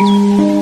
Música